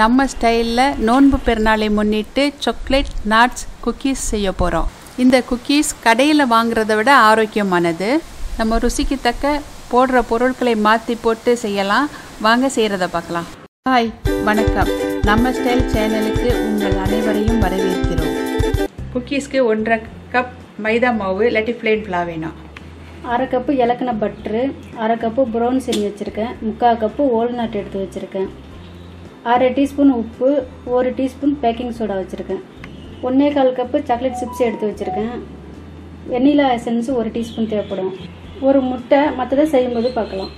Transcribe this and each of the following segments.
நம்ம ஸ்டைலில் நோன்பு பெருநாளை முன்னிட்டு சாக்லேட் நட்ஸ் குக்கீஸ் செய்ய போகிறோம் இந்த குக்கீஸ் கடையில் வாங்குறத விட ஆரோக்கியமானது. நம்ம ருசிக்கு தக்க போடுற பொருட்களை மாற்றி போட்டு செய்யலாம். வாங்க செய்கிறத பார்க்கலாம். ஹாய் வணக்கம். நம்ம ஸ்டைல் சேனலுக்கு உங்கள் அனைவரையும் வரவேற்கிறோம். குக்கீஸ்க்கு ஒன்றரை கப் மைதா மாவு இல்லாட்டி பிளேன் ஃப்ளா வேணும். அரை கப்பு இலக்கண பட்ரு அரை கப்பு ப்ரௌன் செஞ்சு வச்சுருக்கேன். முக்கால் கப்பு ஓல்நட் எடுத்து வச்சுருக்கேன். அரை டீஸ்பூன் உப்பு ஒரு டீஸ்பூன் பேக்கிங் சோடா வச்சுருக்கேன். ஒன்றே கால் கப்பு சாக்லேட் சிப்ஸ் எடுத்து வச்சுருக்கேன். வெண்ணிலா எசன்ஸ் ஒரு டீஸ்பூன் தேவைப்படும். ஒரு முட்டை மற்றதை செய்யும்போது பார்க்கலாம்.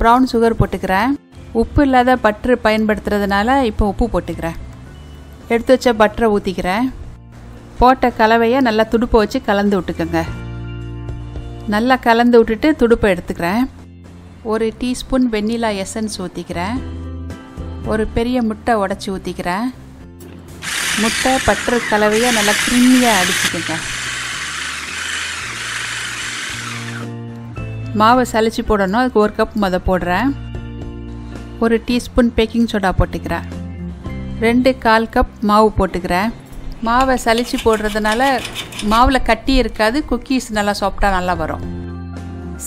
ப்ரௌன் சுகர் போட்டுக்கிறேன். உப்பு இல்லாத பட்டர் பயன்படுத்துறதுனால இப்போ உப்பு போட்டுக்கிறேன். எடுத்து வச்ச பட்டரை ஊற்றிக்கிறேன் போட்ட கலவையை நல்லா துடுப்பை வச்சு கலந்து விட்டுக்கோங்க. நல்லா கலந்து விட்டுட்டு துடுப்பை எடுத்துக்கிறேன். ஒரு டீஸ்பூன் வெண்ணிலா எசன்ஸ் ஊற்றிக்கிறேன் ஒரு பெரிய முட்டை உடச்சி ஊற்றிக்கிறேன் முட்டை பற்று கலவையை நல்லா கிருமியாக அடிச்சுக்கோங்க. மாவை சளிச்சு போடணும். அதுக்கு ஒரு கப் மொதல் போடுறேன். ஒரு டீஸ்பூன் பேக்கிங் சோடா போட்டுக்கிறேன். ரெண்டு கால் கப் மாவு போட்டுக்கிறேன். மாவை சளிச்சு போடுறதுனால மாவில் கட்டி இருக்காது குக்கீஸ் நல்லா சாஃப்டாக நல்லா வரும்.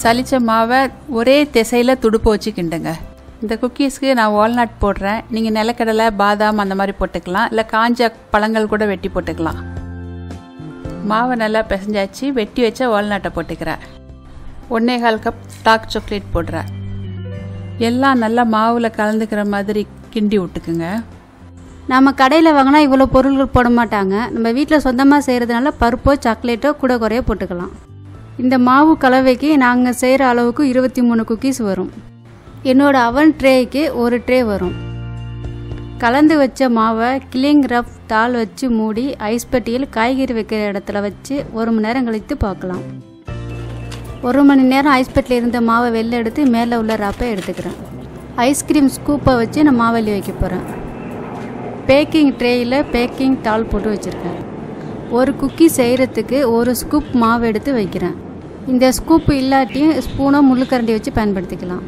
சளிச்ச மாவை ஒரே திசையில் துடுப்பு வச்சு கிண்டுங்க. இந்த குக்கீஸ்க்கு நான் வால்நட் போடுறேன். நீங்கள் நிலக்கடலை பாதாம் அந்த மாதிரி போட்டுக்கலாம். இல்லை காஞ்ச பழங்கள் கூட வெட்டி போட்டுக்கலாம். மாவை நல்லா பிசைஞ்சாச்சு. வெட்டி வச்ச வால்நட்டை போட்டுக்கிறேன். ஒன்றே கால் கப் டார்க் சாக்லேட் போடுறேன். எல்லாம் நல்லா மாவில் கலந்துக்கிற மாதிரி கிண்டி விட்டுக்குங்க. நம்ம கடையில் வாங்கினா இவ்வளோ பொருள்கள் போட மாட்டாங்க. நம்ம வீட்டில் சொந்தமாக செய்கிறதுனால பருப்போ சாக்லேட்டோ கூட குறைய போட்டுக்கலாம். இந்த மாவு கலவைக்கு நாங்கள் செய்கிற அளவுக்கு இருபத்தி மூணு குக்கீஸ் வரும். என்னோட அவன் ட்ரேக்கு ஒரு ட்ரே வரும். கலந்து வச்ச மாவை கிளிங் ரஃப் தாள் வச்சு மூடி ஐஸ் பெட்டியில் காய்கறி வைக்கிற இடத்துல வச்சு ஒரு மணி நேரம் கழித்து பார்க்கலாம். ஒரு மணி நேரம் ஐஸ் பெட்டியில் இருந்த மாவை வெளில எடுத்து மேலே உள்ள ரப்பை எடுத்துக்கிறேன். ஐஸ்கிரீம் ஸ்கூப்பை வச்சு நான் மாவல்லி வைக்க போகிறேன் பேக்கிங் ட்ரேயில் பேக்கிங் தாள் போட்டு வச்சுருக்கேன். ஒரு குக்கி செய்கிறதுக்கு ஒரு ஸ்கூப் மாவு எடுத்து வைக்கிறேன். இந்த ஸ்கூப் இல்லாட்டியும் ஸ்பூனோ முள்ளுக்கரண்டி வச்சு பயன்படுத்திக்கலாம்.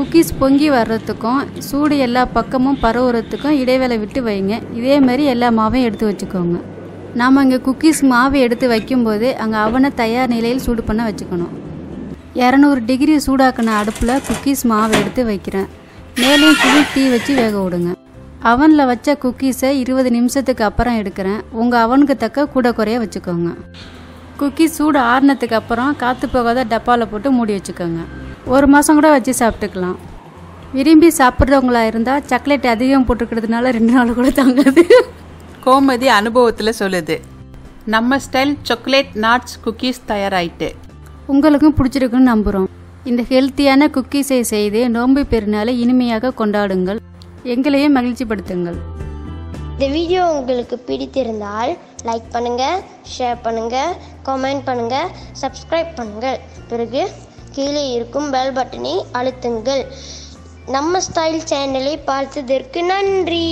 குக்கீஸ் பொங்கி வர்றதுக்கும் சூடு எல்லா பக்கமும் பரவுறதுக்கும் இடைவேளை விட்டு வைங்க. இதே மாதிரி எல்லா மாவையும் எடுத்து வச்சுக்கோங்க. நாம் இங்கே குக்கீஸ் மாவு எடுத்து வைக்கும்போது அங்கே அவனை தயார் நிலையில் சூடு பண்ண வச்சுக்கணும். இரநூறு டிகிரி சூடாக்கின அடுப்பில் குக்கீஸ் மாவு எடுத்து வைக்கிறேன். மேலேயும் புது டீ வச்சு வேக விடுங்க. அவனில் வச்ச குக்கீஸை இருபது நிமிஷத்துக்கு அப்புறம் எடுக்கிறேன். உங்கள் அவனுக்கு தக்க கூட குறைய வச்சுக்கோங்க. குக்கீஸ் சூடு ஆறுனதுக்கு அப்புறம் காற்று போகாத டப்பாவில் போட்டு மூடி வச்சுக்கோங்க. ஒரு மாதம் கூட வச்சு சாப்பிட்டுக்கலாம். விரும்பி சாப்பிட்றவங்களா இருந்தால் சாக்லேட் அதிகம் போட்டுக்கிறதுனால ரெண்டு நாள் கூட தாங்காது. கோமதி அனுபவத்தில் சொல்லுது. நம்ம ஸ்டைல் சாக்லேட் நட்ஸ் குக்கீஸ் தயாராயிட்டு. உங்களுக்கும் பிடிச்சிருக்குன்னு நம்புகிறோம் இந்த ஹெல்த்தியான குக்கீஸை செய்து நோன்பு பெருநாளை இனிமையாக கொண்டாடுங்கள். எங்களையும் மகிழ்ச்சிப்படுத்துங்கள். இந்த வீடியோ உங்களுக்கு பிடித்திருந்தால் லைக் பண்ணுங்க ஷேர் பண்ணுங்க கமெண்ட் பண்ணுங்க சப்ஸ்கிரைப் பண்ணுங்கள். பிறகு கீழே இருக்கும் பெல் பட்டனை அழுத்துங்கள். நம்ம ஸ்டைல் சேனலை பார்த்ததற்கு நன்றி.